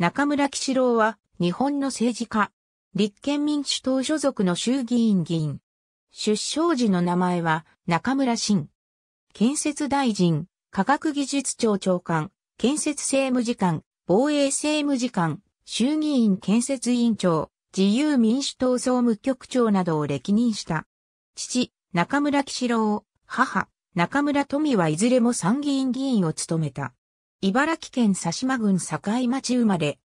中村喜四郎は日本の政治家。立憲民主党所属の衆議院議員。出生時の名前は中村晋。建設大臣、科学技術庁長官、建設政務次官、防衛政務次官、衆議院建設委員長、自由民主党総務局長などを歴任した。父、中村喜四郎、母、中村富はいずれも参議院議員を務めた。茨城県佐島郡境町生まれ。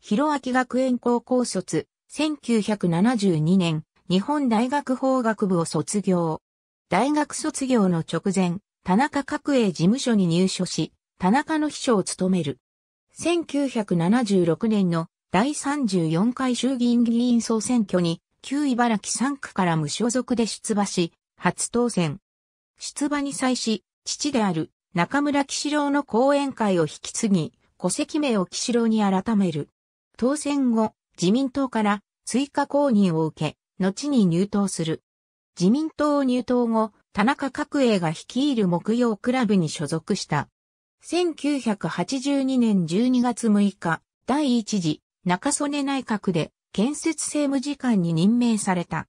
広明学園高校卒、1972年、日本大学法学部を卒業。大学卒業の直前、田中角栄事務所に入所し、田中の秘書を務める。1976年の第34回衆議院議員総選挙に、旧茨城3区から無所属で出馬し、初当選。出馬に際し、父である中村喜四郎の講演会を引き継ぎ、戸籍名を喜四郎に改める。当選後、自民党から追加公認を受け、後に入党する。自民党入党後、田中角栄が率いる木曜クラブに所属した。1982年12月6日、第一次中曽根内閣で建設政務次官に任命された。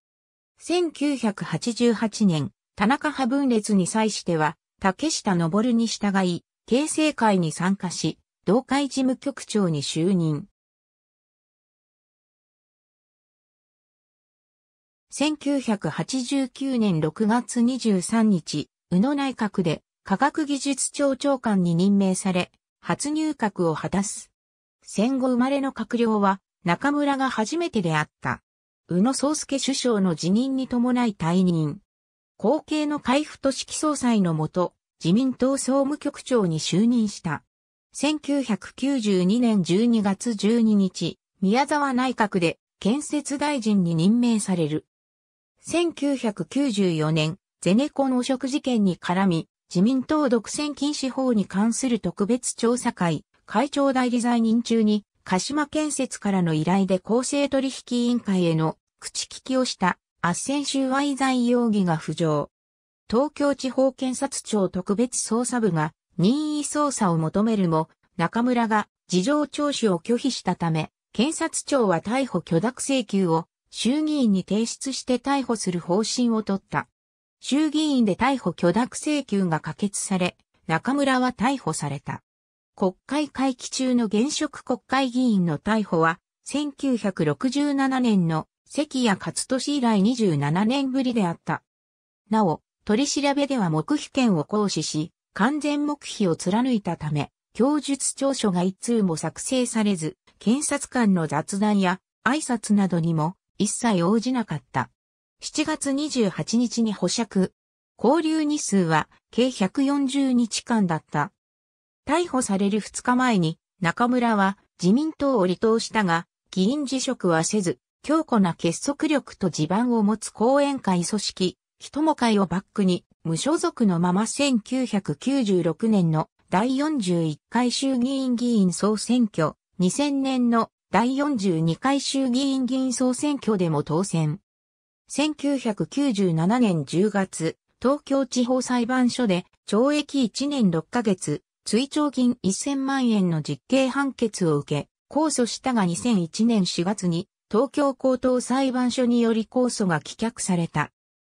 1988年、田中派分裂に際しては、竹下登に従い、形成会に参加し、同会事務局長に就任。1989年6月23日、宇野内閣で科学技術庁長官に任命され、初入閣を果たす。戦後生まれの閣僚は中村が初めてであった。宇野宗介首相の辞任に伴い退任。後継の海部都式総裁のもと、自民党総務局長に就任した。1992年12月12日、宮沢内閣で建設大臣に任命される。1994年、ゼネコン汚職事件に絡み、自民党独占禁止法に関する特別調査会、会長代理在任中に、鹿島建設からの依頼で公正取引委員会への口利きをした斡旋収賄罪容疑が浮上。東京地方検察庁特別捜査部が任意捜査を求めるも、中村が事情聴取を拒否したため、検察庁は逮捕許諾請求を衆議院に提出して逮捕する方針を取った。衆議院で逮捕許諾請求が可決され、中村は逮捕された。国会会期中の現職国会議員の逮捕は、1967年の関谷勝利以来27年ぶりであった。なお、取り調べでは黙秘権を行使し、完全黙秘を貫いたため、供述調書が一通も作成されず、検察官の雑談や挨拶などにも一切応じなかった。7月28日に保釈。交留日数は計140日間だった。逮捕される2日前に中村は自民党を離党したが、議員辞職はせず、強固な結束力と地盤を持つ講演会組織、人も会をバックに、無所属のまま1996年の第41回衆議院議員総選挙、2000年の第42回衆議院議員総選挙でも当選。1997年10月、東京地方裁判所で懲役1年6ヶ月、追徴金1000万円の実刑判決を受け、控訴したが2001年4月に東京高等裁判所により控訴が棄却された。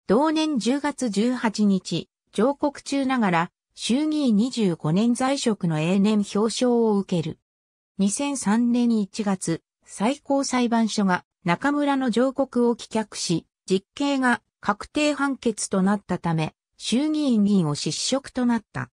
同年10月18日、上告中ながら衆議院25年在職の永年表彰を受ける。2003年1月、最高裁判所が中村の上告を棄却し、実刑が確定判決となったため、衆議院議員を失職となった。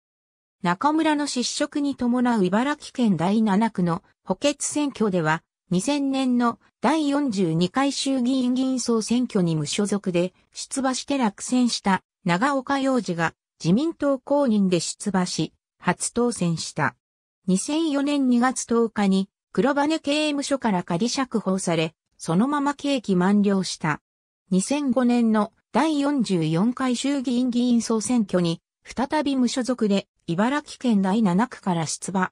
中村の失職に伴う茨城県第7区の補欠選挙では、2000年の第42回衆議院議員総選挙に無所属で出馬して落選した長岡洋二が自民党公認で出馬し、初当選した。2004年2月10日に黒羽刑務所から仮釈放され、そのまま刑期満了した。2005年の第44回衆議院議員総選挙に再び無所属で茨城県第7区から出馬。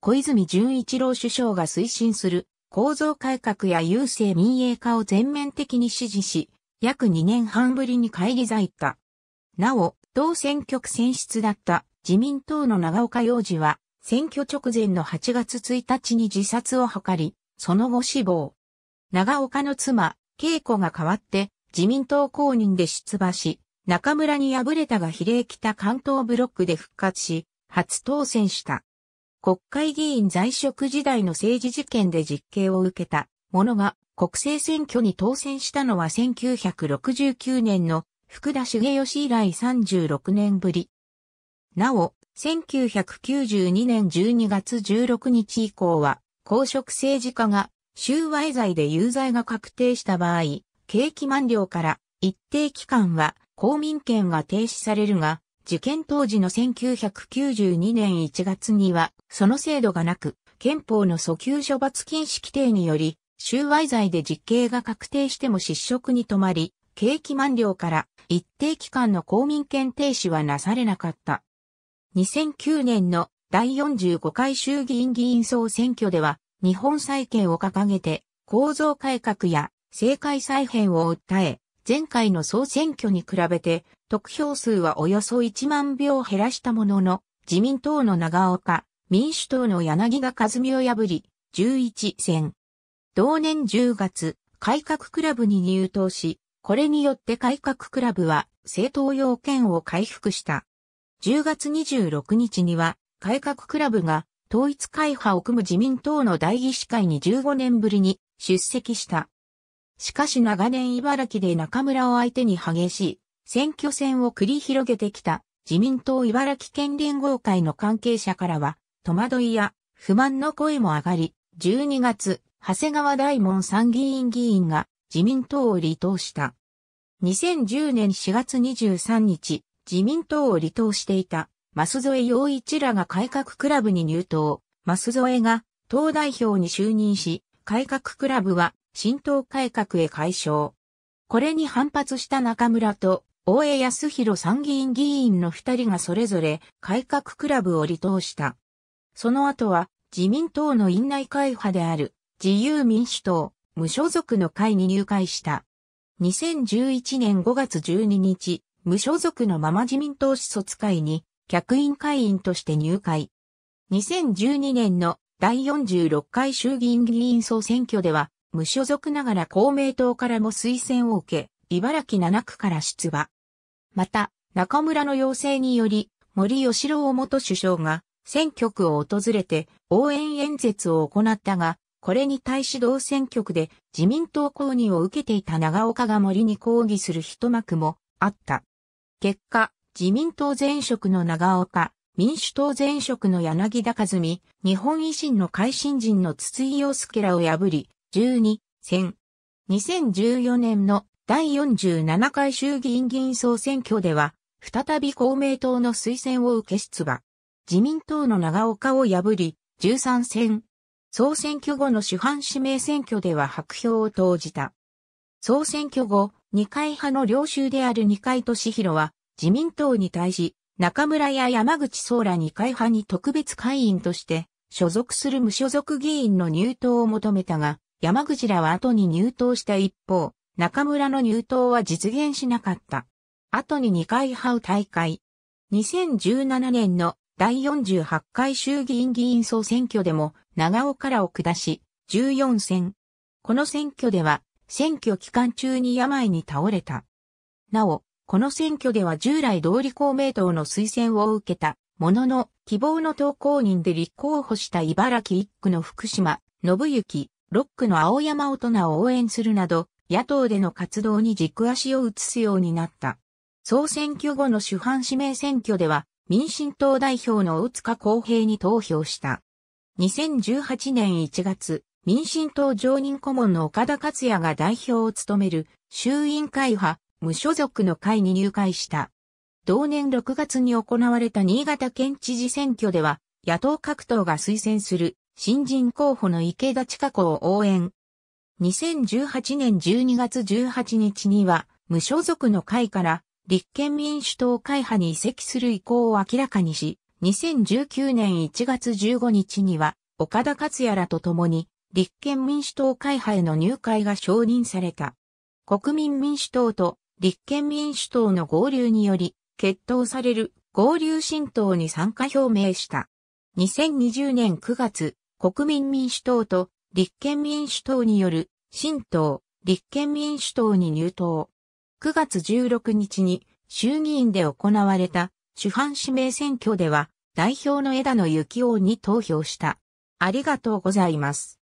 小泉純一郎首相が推進する構造改革や郵政民営化を全面的に支持し、約2年半ぶりに返り咲いた。なお、同選挙区選出だった自民党の長岡洋二は選挙直前の8月1日に自殺を図り、その後死亡。長岡の妻、恵子が代わって自民党公認で出馬し、中村に敗れたが比例北関東ブロックで復活し、初当選した。国会議員在職時代の政治事件で実刑を受けた者が国政選挙に当選したのは1969年の福田茂吉以来36年ぶり。なお、1992年12月16日以降は、公職政治家が収賄罪で有罪が確定した場合、刑期満了から一定期間は公民権が停止されるが、事件当時の1992年1月には、その制度がなく、憲法の訴求処罰禁止規定により、収賄罪で実刑が確定しても失職に止まり、刑期満了から一定期間の公民権停止はなされなかった。2009年の第45回衆議院議員総選挙では、日本再建を掲げて、構造改革や政界再編を訴え、前回の総選挙に比べて得票数はおよそ1万票減らしたものの、自民党の長岡、民主党の柳田和美を破り、11選。同年10月、改革クラブに入党し、これによって改革クラブは政党要件を回復した。10月26日には、改革クラブが統一会派を組む自民党の代議士会に15年ぶりに出席した。しかし長年茨城で中村を相手に激しい選挙戦を繰り広げてきた自民党茨城県連合会の関係者からは戸惑いや不満の声も上がり、12月、長谷川大門参議院議員が自民党を離党した。2010年4月23日、自民党を離党していた、増添洋一らが改革クラブに入党、増添が党代表に就任し、改革クラブは新党改革へ解消。これに反発した中村と大江康弘参議院議員の二人がそれぞれ改革クラブを離党した。その後は自民党の院内会派である自由民主党無所属の会に入会した。2011年5月12日、無所属のまま自民党史卒会に客員会員として入会。2012年の第46回衆議院議員総選挙では無所属ながら公明党からも推薦を受け、茨城7区から出馬。また、中村の要請により、森吉郎元首相が選挙区を訪れて応援演説を行ったが、これに対し同選挙区で自民党公認を受けていた長岡が森に抗議する一幕もあった。結果、自民党前職の長岡、民主党前職の柳田和美、日本維新の改新人の筒井洋介らを破り、12選。2014年の第47回衆議院議員総選挙では、再び公明党の推薦を受け出馬。自民党の長岡を破り、13選。総選挙後の主犯指名選挙では白票を投じた。総選挙後、二階派の領袖である二階俊弘は、自民党に対し、中村や山口総ら二階派に特別会員として、所属する無所属議員の入党を求めたが、山口らは後に入党した一方、中村の入党は実現しなかった。後に2回派う大会。2017年の第48回衆議院議員総選挙でも長尾からを下し、14選。この選挙では選挙期間中に病に倒れた。なお、この選挙では従来通り公明党の推薦を受けたものの希望の党公認で立候補した茨城一区の福島信行ロックの青山大人を応援するなど、野党での活動に軸足を移すようになった。総選挙後の主犯指名選挙では、民進党代表の大塚公平に投票した。2018年1月、民進党常任顧問の岡田克也が代表を務める衆院会派無所属の会に入会した。同年6月に行われた新潟県知事選挙では、野党各党が推薦する新人候補の池田千佳子を応援。2018年12月18日には、無所属の会から立憲民主党会派に移籍する意向を明らかにし、2019年1月15日には、岡田克也らと共に、立憲民主党会派への入会が承認された。国民民主党と立憲民主党の合流により、決闘される合流新党に参加表明した。2020年9月、国民民主党と立憲民主党による新党、立憲民主党に入党。9月16日に衆議院で行われた主犯指名選挙では代表の枝野幸男に投票した。ありがとうございます。